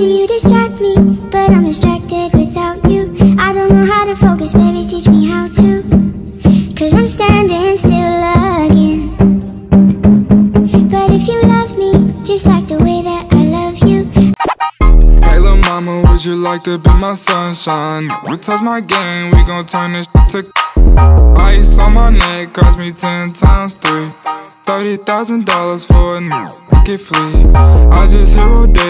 when I'm distracted without you. I don't know how to focus, baby, teach me how to. Cause I'm standing still again. But if you love me, just like the way that I love you, Hey lil' mama, would you like to be my sunshine? We touch my game, we gon' turn this to Ice on my neck cost me ten times three Thirty thousand dollars for a new get free I just hit Rodeo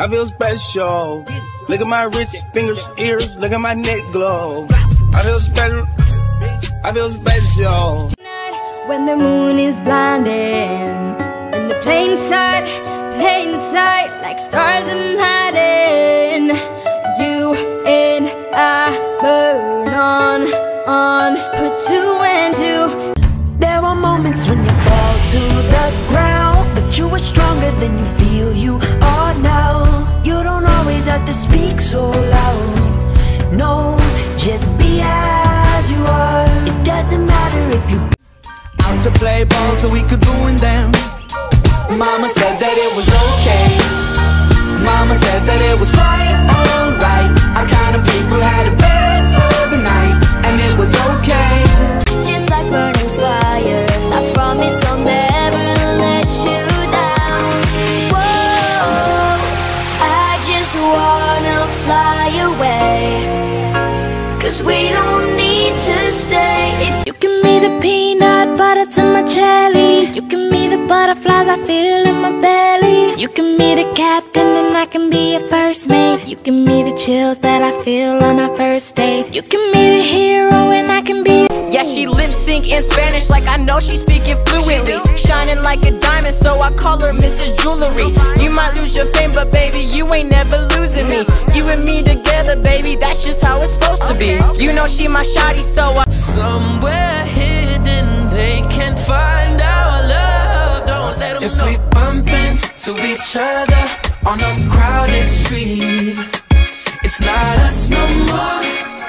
I feel special. Look at my wrist, fingers, ears. Look at my neck glow. I feel special. I feel special. when the moon is blinding in the plain sight, plain sight, like stars in hiding. So loud. No, just be as you are. It doesn't matter if you Out to play ball so we could ruin them. Mama said that it was okay. Mama said that it was quite Cause we don't need to stay. You can be the peanut butter to my jelly. You can be the butterflies I feel in my belly. You can be the captain and I can be a first mate. You can be the chills that I feel on our first date. You can be the hero and I can be. Yeah, she lip sync in Spanish like I know she speaking fluently. Shining like a diamond, so I call her Mrs. Jewelry. You might lose your fame, but baby, you ain't never losing me. You and me together, baby, that's just how it's supposed to be. You know she my shawty, so I. Somewhere hidden, they can't find our love. Don't let them if know. we bump into each other on a crowded street, it's not us no more.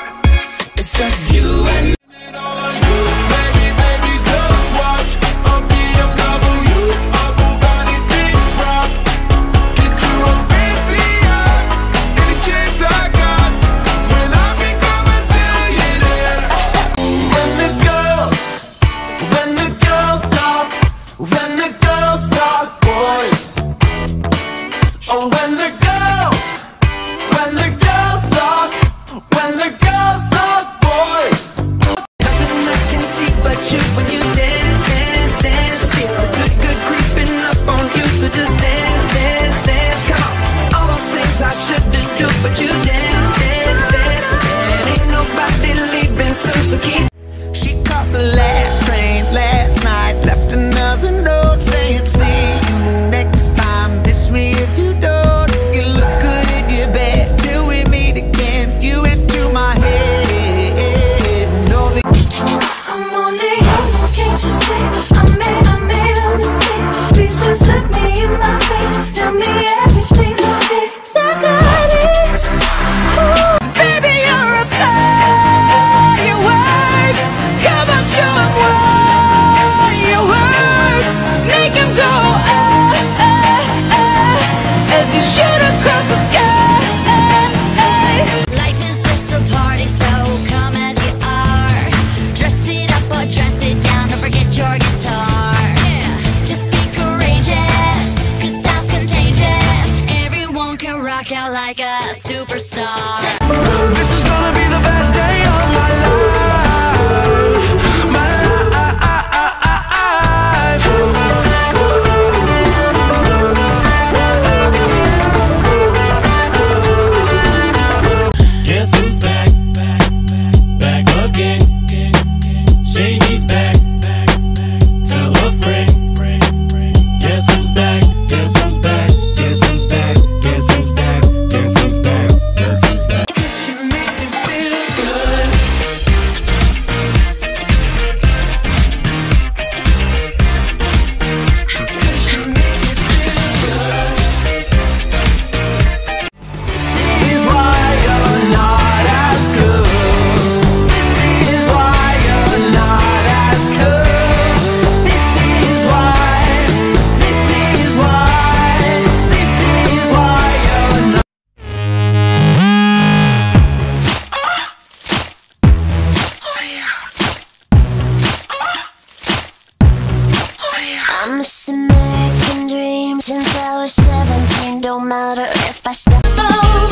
I'm missing American dreams since I was 17. Don't matter if I step out.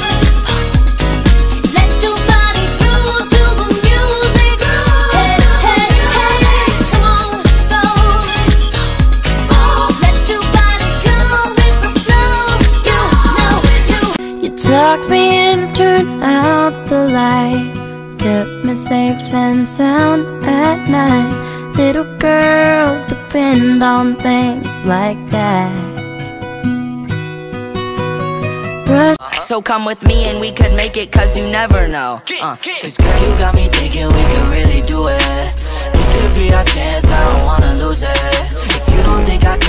Let your body groove to the music. Hey, hey, hey, come on. Oh, the tucked me in, turned out the light. Kept me safe and sound at night. Little girls depend on things like that. Brush So come with me and we could make it cause you never know. Uh, Cause girl you got me thinking we could really do it. This could be our chance, I don't wanna lose it. If you don't think I care about you,